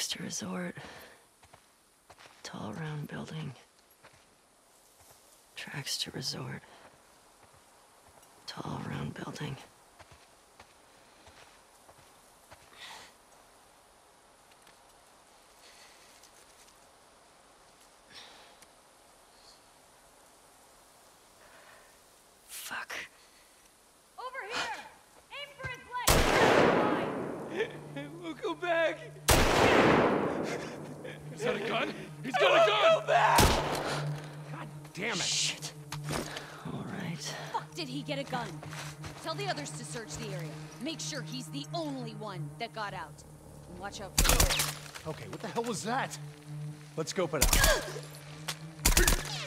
Tracks to resort. Tall round building. Tracks to resort. Tall round building. Fuck. Over here! Aim for his leg! We'll go back. Is that a gun? He's got a oh, gun! Go back. God damn it. Shit. All right. Fuck did he get a gun? Tell the others to search the area. Make sure he's the only one that got out. And watch out for the Okay, what the hell was that? Let's scope it out.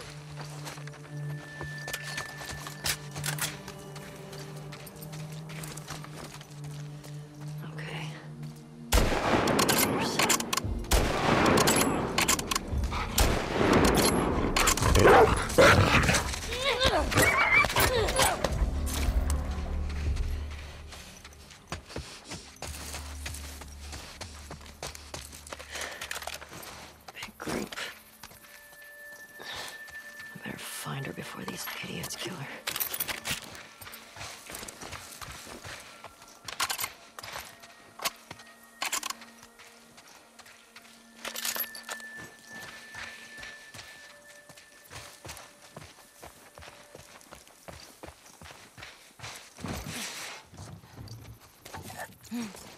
Hmm.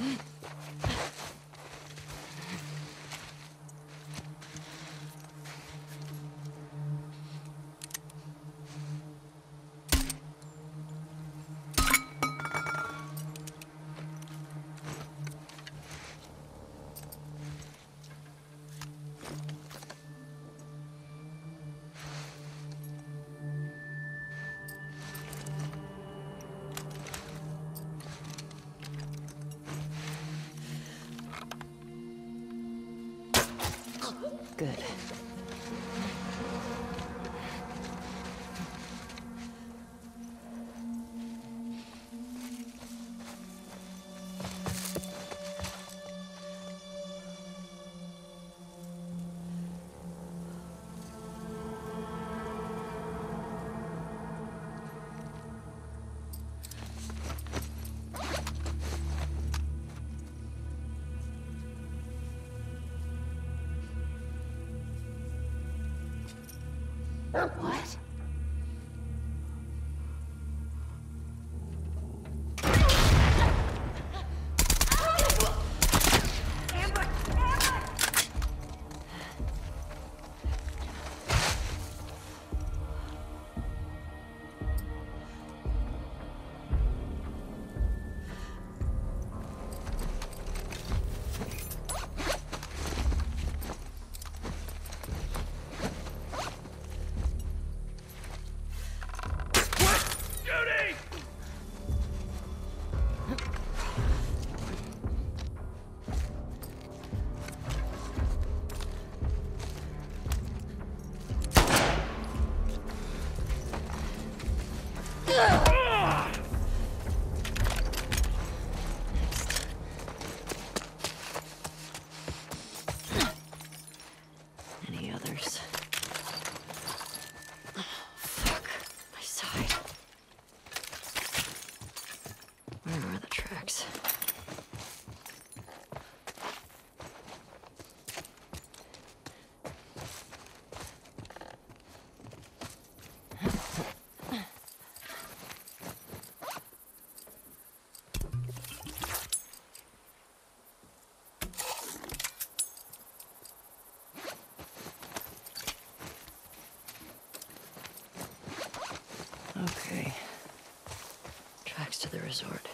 Mm-hmm. Good. What? Tracks to the resort.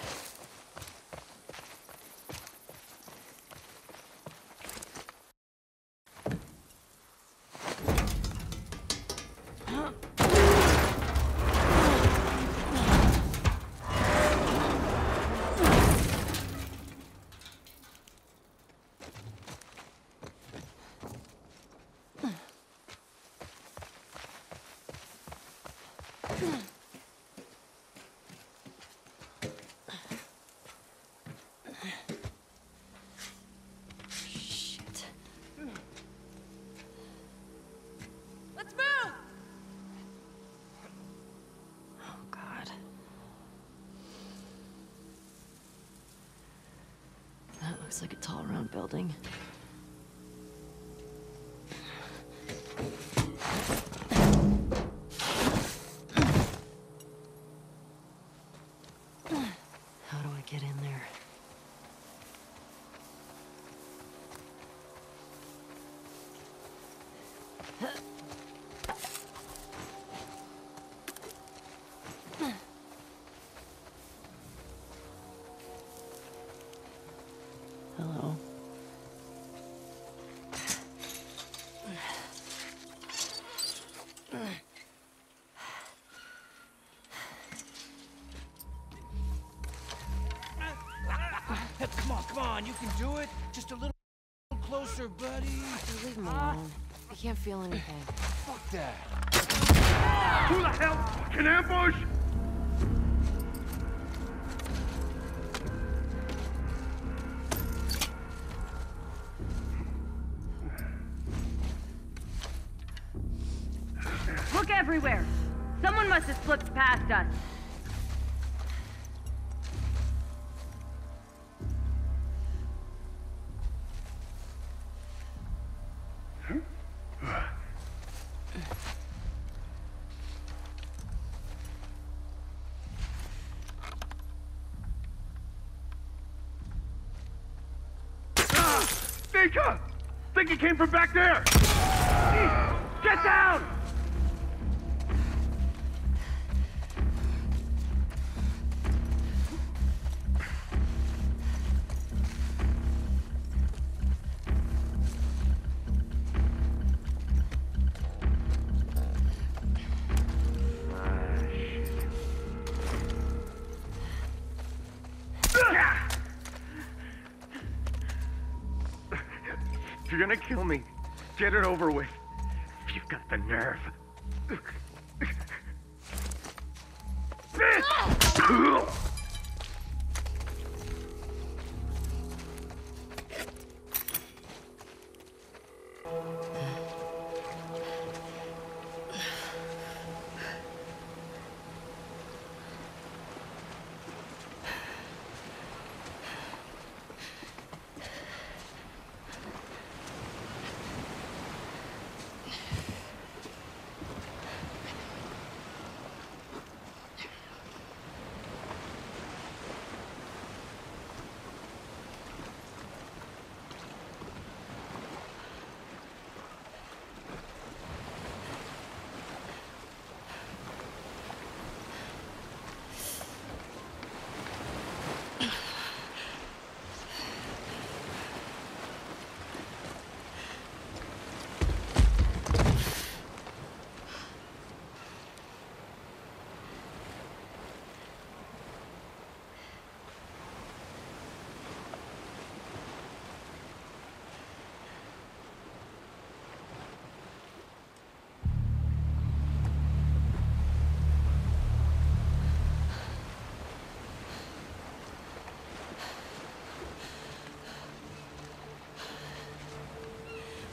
Looks like a tall, round building. How do I get in there? Hello. On, you can do it. Just a little closer, buddy. Leave me ah. alone. I can't feel anything. Fuck that. Who the hell can ambush? Look everywhere. Someone must have slipped past us. Nika! Think he came from back there! Get down! You're gonna kill me, get it over with. You've got the nerve. Ah!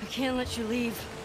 I can't let you leave.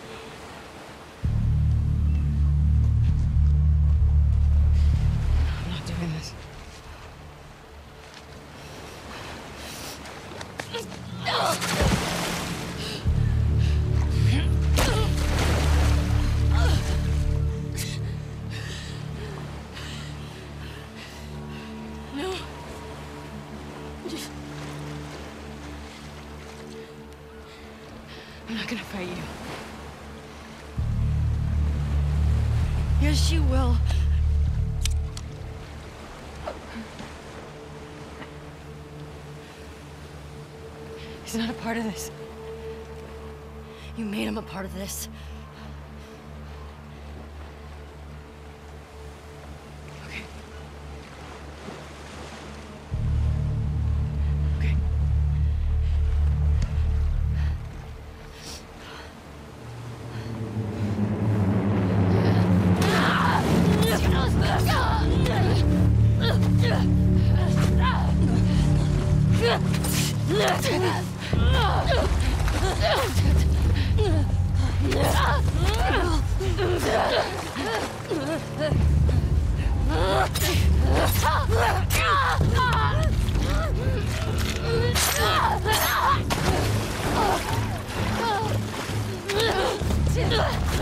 as you will. He's not a part of this. You made him a part of this. Okay.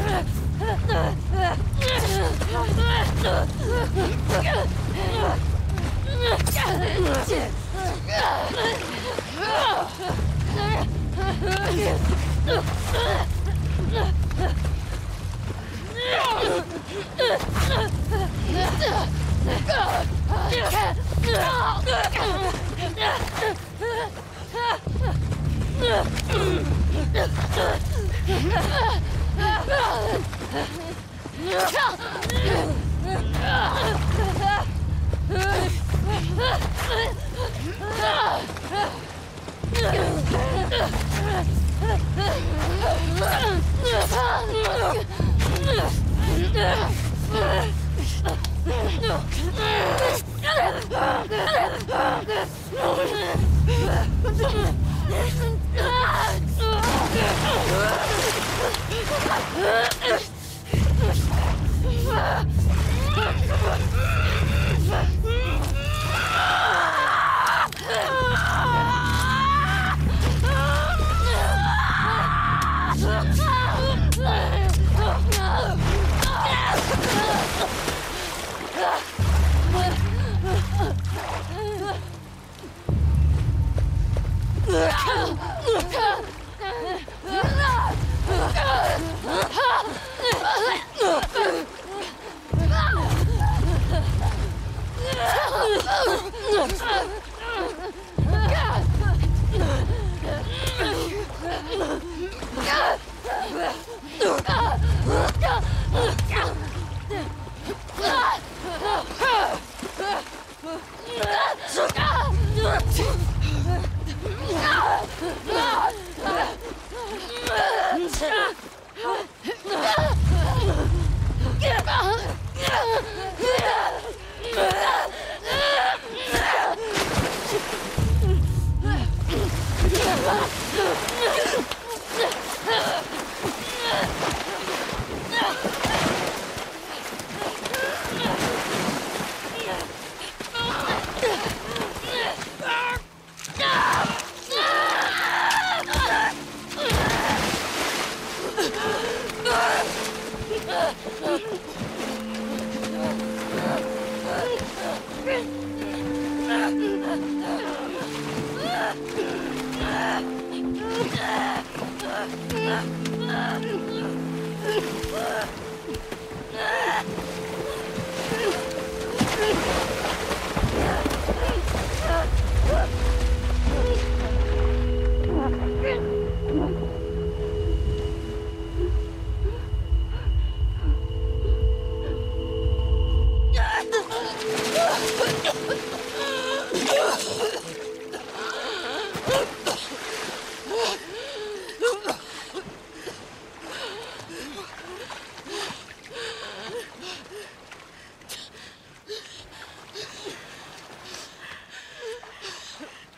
Okay. Ah! Ah! Ah!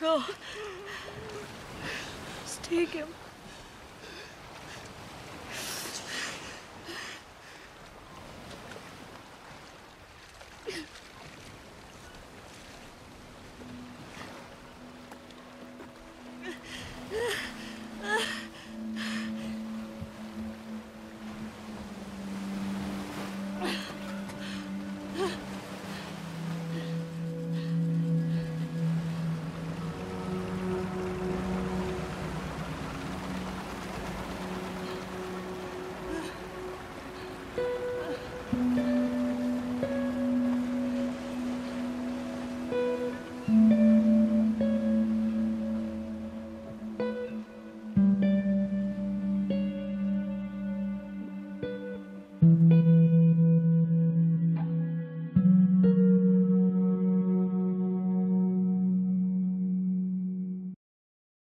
Go. Just take him.